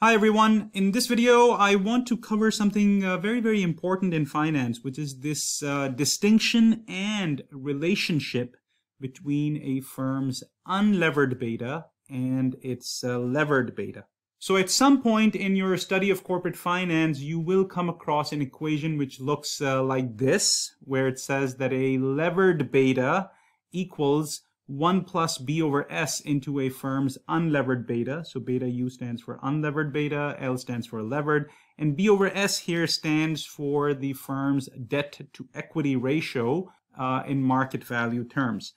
Hi everyone. In this video, I want to cover something uh, very, very important in finance, which is this uh, distinction and relationship between a firm's unlevered beta and its uh, levered beta. So at some point in your study of corporate finance, you will come across an equation which looks uh, like this, where it says that a levered beta equals 1 plus b over s into a firm's unlevered beta. So beta u stands for unlevered beta, L stands for levered, and b over s here stands for the firm's debt to equity ratio uh, in market value terms.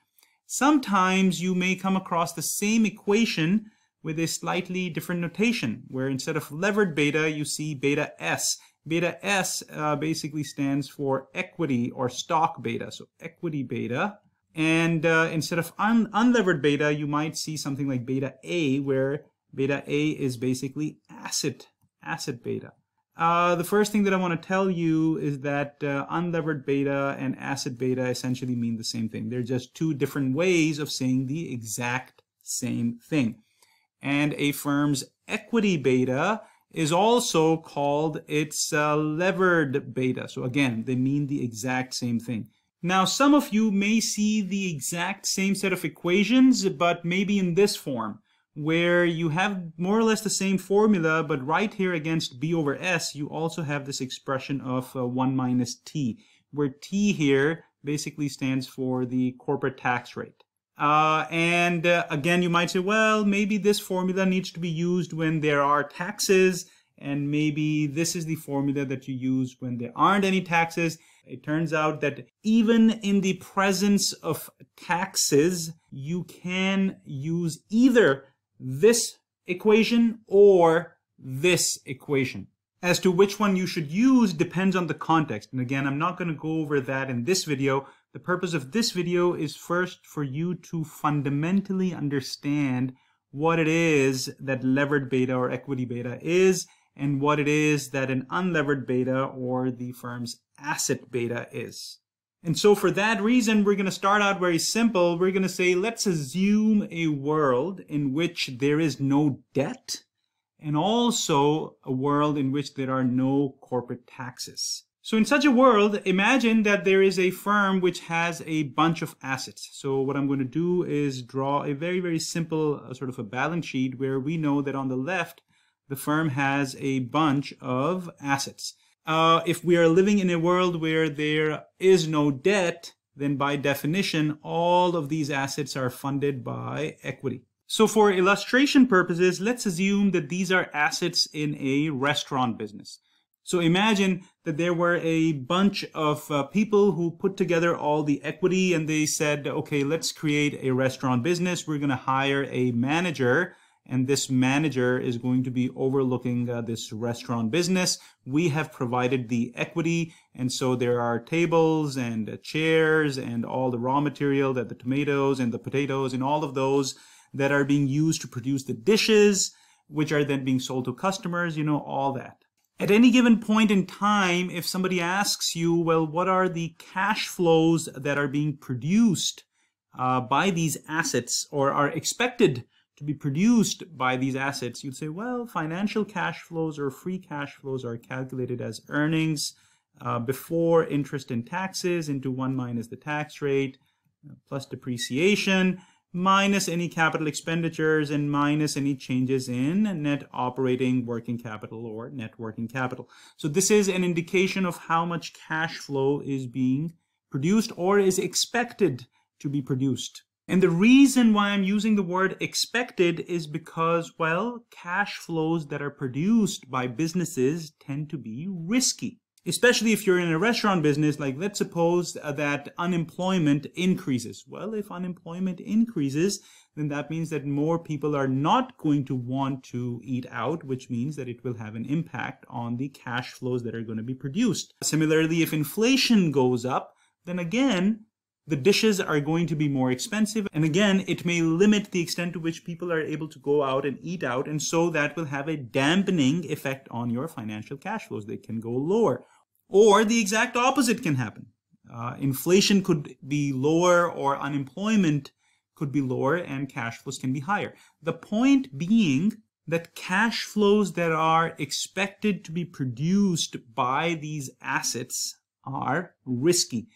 Sometimes you may come across the same equation with a slightly different notation, where instead of levered beta, you see beta s. Beta s uh, basically stands for equity or stock beta. So equity beta and uh, instead of un unlevered beta, you might see something like beta A, where beta A is basically asset, asset beta. Uh, the first thing that I want to tell you is that uh, unlevered beta and asset beta essentially mean the same thing. They're just two different ways of saying the exact same thing. And a firm's equity beta is also called its uh, levered beta. So again, they mean the exact same thing. Now, some of you may see the exact same set of equations, but maybe in this form, where you have more or less the same formula, but right here against b over s, you also have this expression of uh, 1 minus t, where t here basically stands for the corporate tax rate. Uh, and uh, again, you might say, well, maybe this formula needs to be used when there are taxes, and maybe this is the formula that you use when there aren't any taxes. It turns out that even in the presence of taxes, you can use either this equation or this equation. As to which one you should use depends on the context. And again, I'm not going to go over that in this video. The purpose of this video is first for you to fundamentally understand what it is that levered beta or equity beta is and what it is that an unlevered beta or the firm's asset beta is. And so for that reason, we're going to start out very simple. We're going to say, let's assume a world in which there is no debt and also a world in which there are no corporate taxes. So in such a world, imagine that there is a firm which has a bunch of assets. So what I'm going to do is draw a very, very simple uh, sort of a balance sheet where we know that on the left, the firm has a bunch of assets. Uh, if we are living in a world where there is no debt, then by definition, all of these assets are funded by equity. So for illustration purposes, let's assume that these are assets in a restaurant business. So imagine that there were a bunch of uh, people who put together all the equity and they said, okay, let's create a restaurant business. We're going to hire a manager and this manager is going to be overlooking uh, this restaurant business. We have provided the equity, and so there are tables and uh, chairs and all the raw material that the tomatoes and the potatoes and all of those that are being used to produce the dishes, which are then being sold to customers, you know, all that. At any given point in time, if somebody asks you, well, what are the cash flows that are being produced uh, by these assets or are expected to be produced by these assets, you'd say, well, financial cash flows or free cash flows are calculated as earnings uh, before interest and taxes into 1 minus the tax rate uh, plus depreciation minus any capital expenditures and minus any changes in net operating working capital or net working capital. So this is an indication of how much cash flow is being produced or is expected to be produced. And the reason why I'm using the word expected is because, well, cash flows that are produced by businesses tend to be risky. Especially if you're in a restaurant business, like let's suppose that unemployment increases. Well, if unemployment increases, then that means that more people are not going to want to eat out, which means that it will have an impact on the cash flows that are going to be produced. Similarly, if inflation goes up, then again, the dishes are going to be more expensive. And again, it may limit the extent to which people are able to go out and eat out. And so that will have a dampening effect on your financial cash flows. They can go lower. Or the exact opposite can happen. Uh, inflation could be lower or unemployment could be lower and cash flows can be higher. The point being that cash flows that are expected to be produced by these assets are risky.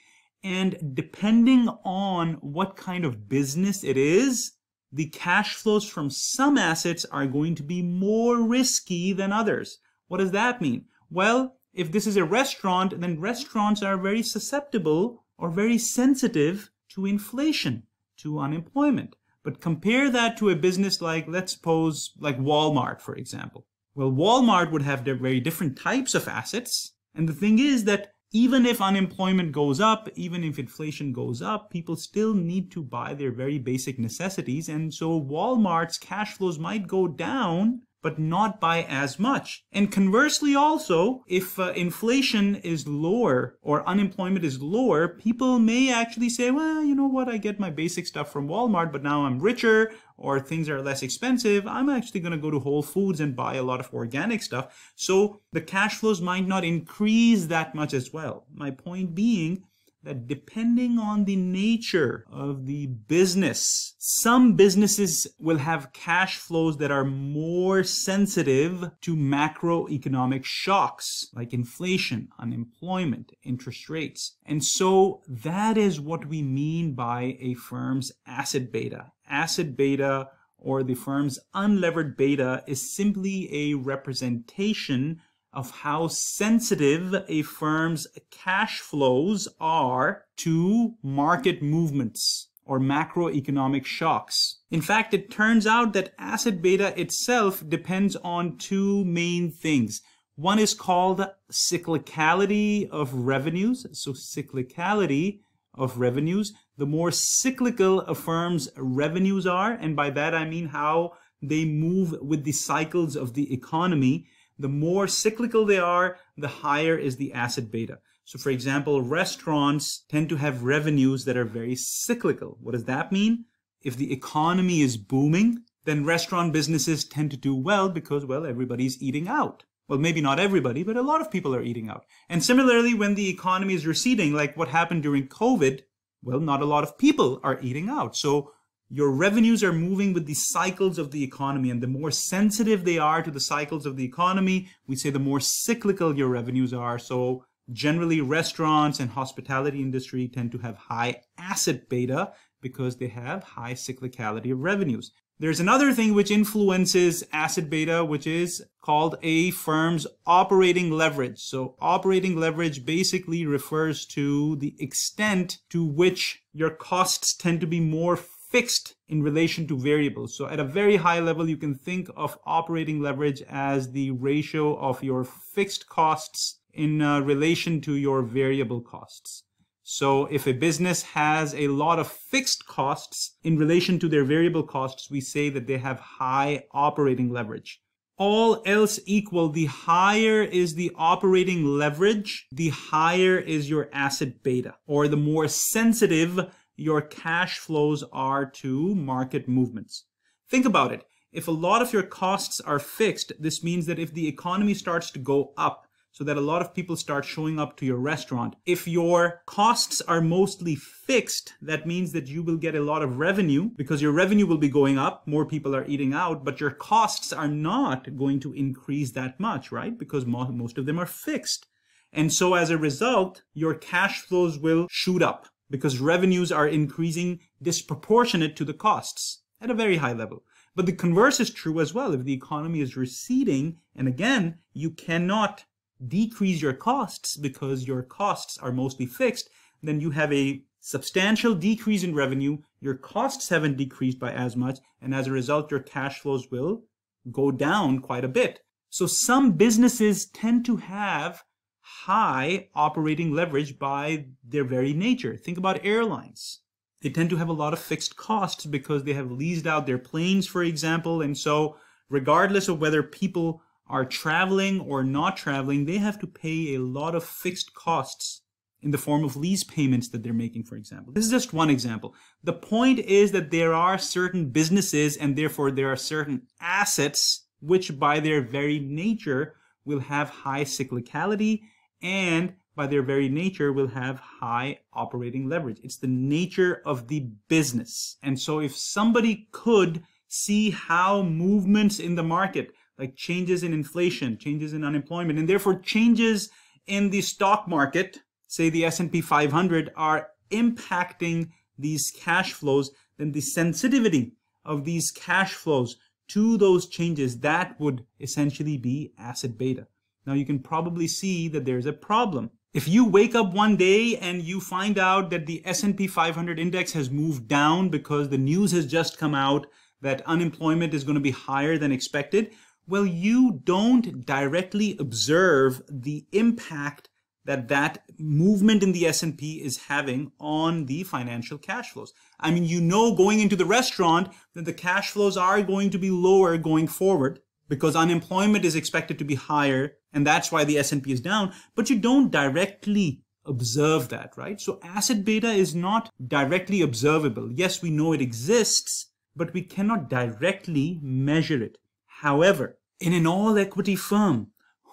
And depending on what kind of business it is, the cash flows from some assets are going to be more risky than others. What does that mean? Well, if this is a restaurant, then restaurants are very susceptible or very sensitive to inflation, to unemployment. But compare that to a business like, let's suppose, like Walmart, for example. Well, Walmart would have very different types of assets. And the thing is that even if unemployment goes up, even if inflation goes up, people still need to buy their very basic necessities. And so Walmart's cash flows might go down but not by as much. And conversely also, if uh, inflation is lower or unemployment is lower, people may actually say, well, you know what, I get my basic stuff from Walmart, but now I'm richer or things are less expensive. I'm actually going to go to Whole Foods and buy a lot of organic stuff. So the cash flows might not increase that much as well. My point being, that depending on the nature of the business, some businesses will have cash flows that are more sensitive to macroeconomic shocks like inflation, unemployment, interest rates. And so that is what we mean by a firm's asset beta. Asset beta or the firm's unlevered beta is simply a representation of how sensitive a firm's cash flows are to market movements or macroeconomic shocks. In fact, it turns out that asset beta itself depends on two main things. One is called cyclicality of revenues. So cyclicality of revenues, the more cyclical a firm's revenues are, and by that I mean how they move with the cycles of the economy, the more cyclical they are, the higher is the asset beta. So for example, restaurants tend to have revenues that are very cyclical. What does that mean? If the economy is booming, then restaurant businesses tend to do well because, well, everybody's eating out. Well, maybe not everybody, but a lot of people are eating out. And similarly, when the economy is receding, like what happened during COVID, well, not a lot of people are eating out. So your revenues are moving with the cycles of the economy and the more sensitive they are to the cycles of the economy we say the more cyclical your revenues are so generally restaurants and hospitality industry tend to have high asset beta because they have high cyclicality of revenues there's another thing which influences asset beta, which is called a firm's operating leverage. So operating leverage basically refers to the extent to which your costs tend to be more fixed in relation to variables. So at a very high level, you can think of operating leverage as the ratio of your fixed costs in uh, relation to your variable costs. So if a business has a lot of fixed costs in relation to their variable costs, we say that they have high operating leverage. All else equal, the higher is the operating leverage, the higher is your asset beta, or the more sensitive your cash flows are to market movements. Think about it. If a lot of your costs are fixed, this means that if the economy starts to go up, so that a lot of people start showing up to your restaurant. If your costs are mostly fixed, that means that you will get a lot of revenue because your revenue will be going up, more people are eating out, but your costs are not going to increase that much, right? Because most of them are fixed. And so as a result, your cash flows will shoot up because revenues are increasing disproportionate to the costs at a very high level. But the converse is true as well. If the economy is receding, and again, you cannot decrease your costs because your costs are mostly fixed, then you have a substantial decrease in revenue. Your costs haven't decreased by as much, and as a result, your cash flows will go down quite a bit. So some businesses tend to have high operating leverage by their very nature. Think about airlines. They tend to have a lot of fixed costs because they have leased out their planes, for example. And so, regardless of whether people are traveling or not traveling, they have to pay a lot of fixed costs in the form of lease payments that they're making, for example. This is just one example. The point is that there are certain businesses and therefore there are certain assets which by their very nature will have high cyclicality and by their very nature will have high operating leverage. It's the nature of the business. And so if somebody could see how movements in the market like changes in inflation, changes in unemployment, and therefore changes in the stock market, say the S&P 500, are impacting these cash flows, then the sensitivity of these cash flows to those changes, that would essentially be asset beta. Now you can probably see that there's a problem. If you wake up one day and you find out that the S&P 500 index has moved down because the news has just come out that unemployment is going to be higher than expected, well, you don't directly observe the impact that that movement in the S&P is having on the financial cash flows. I mean, you know going into the restaurant that the cash flows are going to be lower going forward because unemployment is expected to be higher and that's why the S&P is down, but you don't directly observe that, right? So asset beta is not directly observable. Yes, we know it exists, but we cannot directly measure it. However, in an all equity firm,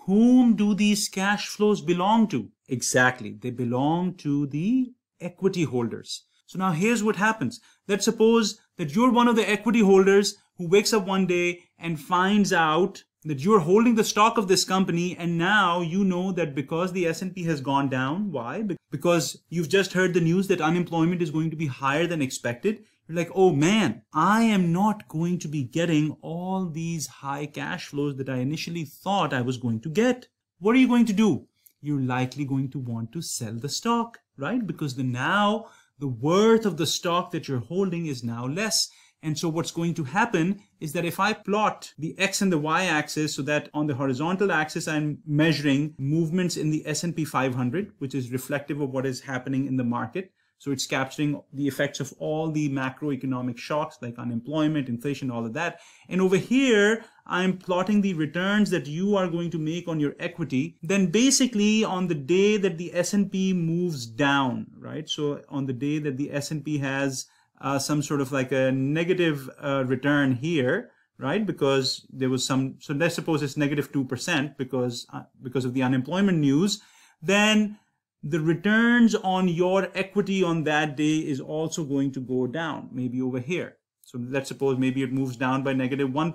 whom do these cash flows belong to? Exactly, they belong to the equity holders. So now here's what happens. Let's suppose that you're one of the equity holders who wakes up one day and finds out that you're holding the stock of this company and now you know that because the S&P has gone down, why? Because you've just heard the news that unemployment is going to be higher than expected. You're like, oh man, I am not going to be getting all these high cash flows that I initially thought I was going to get. What are you going to do? You're likely going to want to sell the stock, right? Because the now the worth of the stock that you're holding is now less. And so what's going to happen is that if I plot the X and the Y axis so that on the horizontal axis, I'm measuring movements in the S&P 500, which is reflective of what is happening in the market. So it's capturing the effects of all the macroeconomic shocks like unemployment, inflation, all of that. And over here, I'm plotting the returns that you are going to make on your equity. Then basically on the day that the S&P moves down, right? So on the day that the S&P has uh, some sort of like a negative uh, return here, right? Because there was some, so let's suppose it's negative 2% because, uh, because of the unemployment news, then the returns on your equity on that day is also going to go down, maybe over here. So let's suppose maybe it moves down by negative 1.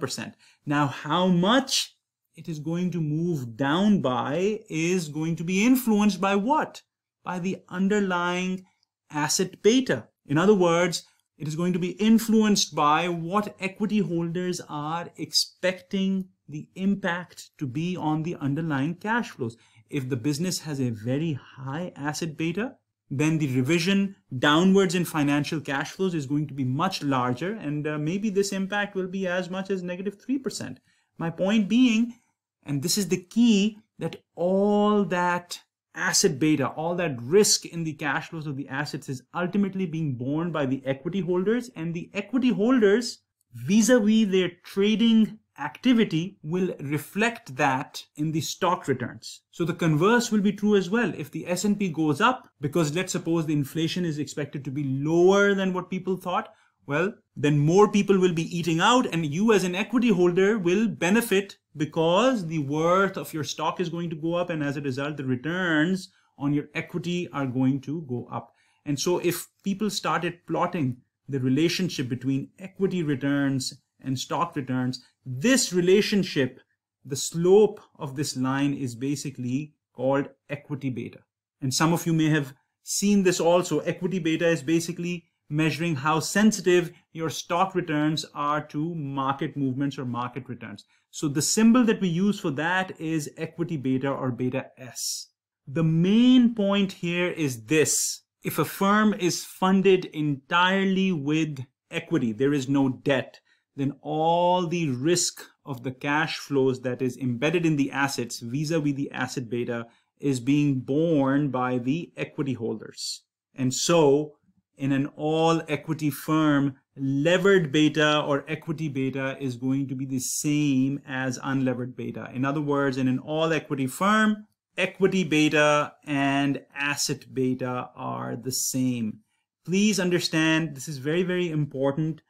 Now, how much it is going to move down by is going to be influenced by what? By the underlying asset beta. In other words, it is going to be influenced by what equity holders are expecting the impact to be on the underlying cash flows if the business has a very high asset beta, then the revision downwards in financial cash flows is going to be much larger and uh, maybe this impact will be as much as negative 3%. My point being, and this is the key, that all that asset beta, all that risk in the cash flows of the assets is ultimately being borne by the equity holders and the equity holders vis-a-vis their trading activity will reflect that in the stock returns. So the converse will be true as well. If the S&P goes up, because let's suppose the inflation is expected to be lower than what people thought, well, then more people will be eating out and you as an equity holder will benefit because the worth of your stock is going to go up and as a result, the returns on your equity are going to go up. And so if people started plotting the relationship between equity returns and stock returns, this relationship, the slope of this line is basically called equity beta. And some of you may have seen this also. Equity beta is basically measuring how sensitive your stock returns are to market movements or market returns. So the symbol that we use for that is equity beta or beta S. The main point here is this. If a firm is funded entirely with equity, there is no debt, then all the risk of the cash flows that is embedded in the assets vis-a-vis the asset beta is being borne by the equity holders. And so in an all equity firm, levered beta or equity beta is going to be the same as unlevered beta. In other words, in an all equity firm, equity beta and asset beta are the same. Please understand, this is very, very important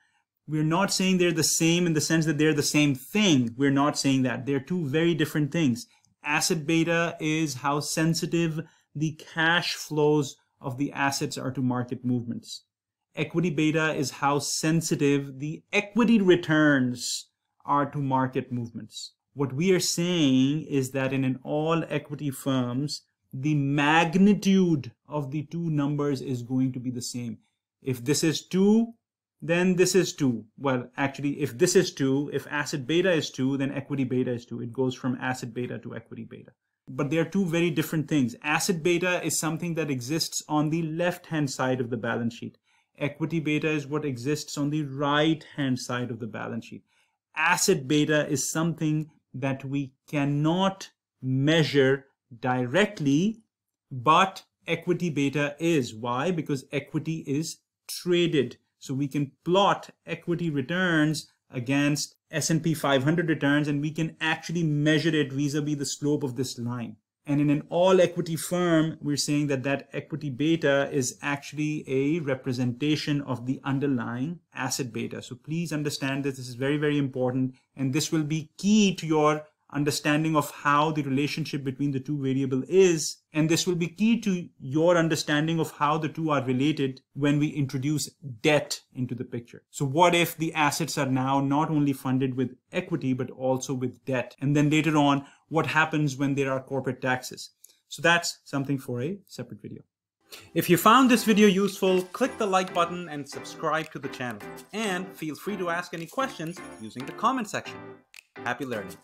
we're not saying they're the same in the sense that they're the same thing. We're not saying that. They're two very different things. Asset beta is how sensitive the cash flows of the assets are to market movements. Equity beta is how sensitive the equity returns are to market movements. What we are saying is that in an all equity firms, the magnitude of the two numbers is going to be the same. If this is 2, then this is 2. Well, actually, if this is 2, if asset beta is 2, then equity beta is 2. It goes from asset beta to equity beta. But they are two very different things. Asset beta is something that exists on the left-hand side of the balance sheet. Equity beta is what exists on the right-hand side of the balance sheet. Asset beta is something that we cannot measure directly, but equity beta is. Why? Because equity is traded. So we can plot equity returns against S&P 500 returns and we can actually measure it vis-a-vis -vis the slope of this line. And in an all equity firm, we're saying that that equity beta is actually a representation of the underlying asset beta. So please understand that this is very, very important. And this will be key to your understanding of how the relationship between the two variable is. And this will be key to your understanding of how the two are related when we introduce debt into the picture. So what if the assets are now not only funded with equity, but also with debt? And then later on, what happens when there are corporate taxes? So that's something for a separate video. If you found this video useful, click the like button and subscribe to the channel. And feel free to ask any questions using the comment section. Happy learning.